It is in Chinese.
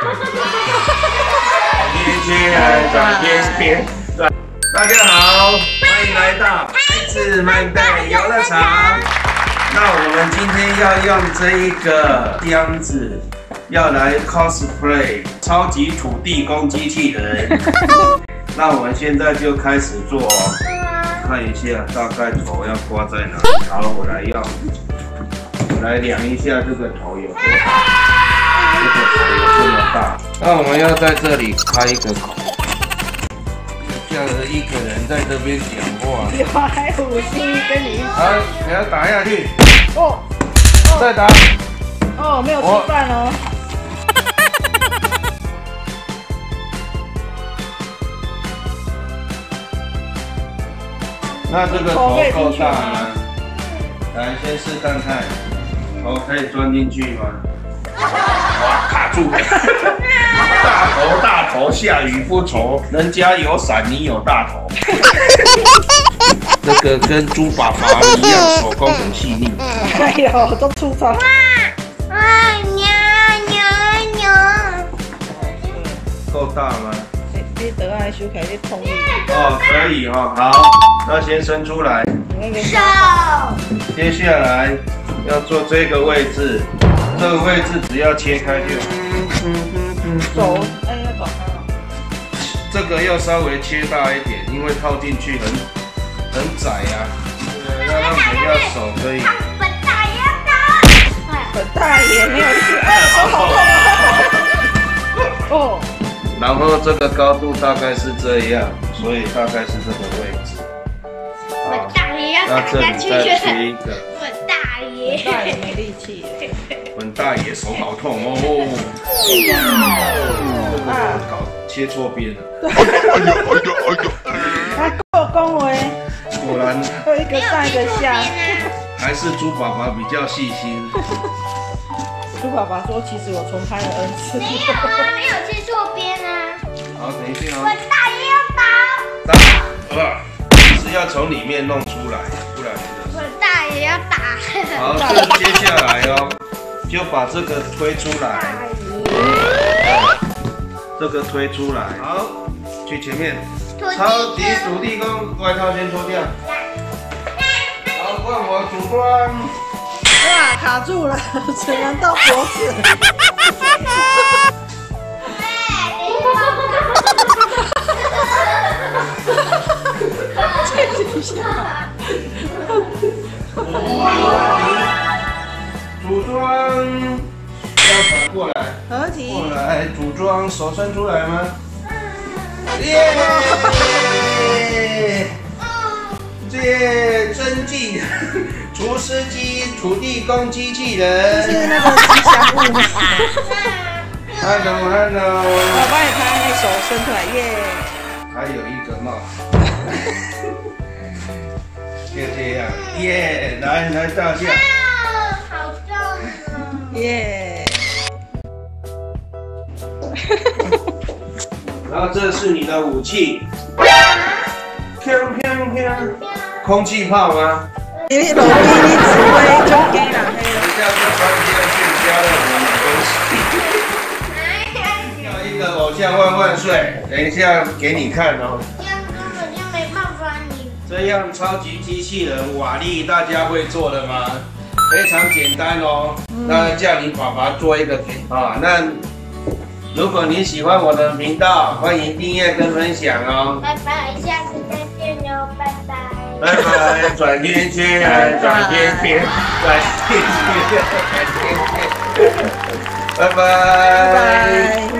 边圈转边边转。大家好，欢迎来到孩子们的游乐场。那我们今天要用这一个箱子，要来 cosplay 超级土地公机器人。那我们现在就开始做，看一下大概头要挂在哪。好，我来用，我来量一下这个头有多大，大。那我们要在这里开一个口，这样的一个人在这边讲话。有还有五星跟你一起好，给他打下去，哦再打。哦，没有吃饭哦。那这个头够大吗？来，先试看看，头可以钻进去吗？大头大头，下雨不愁，人家有伞，你有大头。这个跟猪爸爸一样，手工很细腻。哎呦，都粗糙。啊娘娘娘！够大吗？你你等下修改你同意。哦，可以哦。好，那先伸出来。那个手接下来要做这个位置，这个位置只要切开就好。手，哎，要搞开了。这个要稍微切大一点，因为套进去很很窄呀、对，要手可以。本大也打。本大爷没有去，哎，手好痛啊！哦，然后这个高度大概是这样，所以大概是这个位置。本好，大爷要打下去。这里再切一个。本大爷。大爷没力气。本大爷手好痛哦。这个我搞切错边了，他够恭维，果然有一个上一个下。还是猪爸爸比较细心。猪爸爸说，其实我重拍了 N 次。没有啊，没有切错边啊。好，等一下哦本。大爷要打。打，呃，是要从里面弄出来，不然你的本大爷要打。好，这接下来哦，就把这个推出来，这个推出来，好，去前面，超级土地公外套先脱掉，好，换我组装，哇，卡住了，只能到脖子。组装，要反过来，合体过来，组装，手伸出来吗？耶！这真技，厨师机、土地公机器是人。那个吉祥物。Hello Hello，我帮你拍那手伸出来，耶！还有一个帽，就这样，耶！来来照相。耶！然后这是你的武器，砰砰砰，空气炮吗？你老弟，你指挥就给人等一下就穿下去加了我们的东西。要一个偶像万万岁！等一下给你看哦。这样根本就没办法你。这样超级机器人瓦力大家会做的吗？非常简单哦。那叫你爸爸做一个给啊。那如果你喜欢我的频道，欢迎订阅跟分享哦。拜拜，下次再见喽，拜拜。拜拜，转圈圈，转圈 圈，转圈圈，转圈圈，拜拜。拜拜。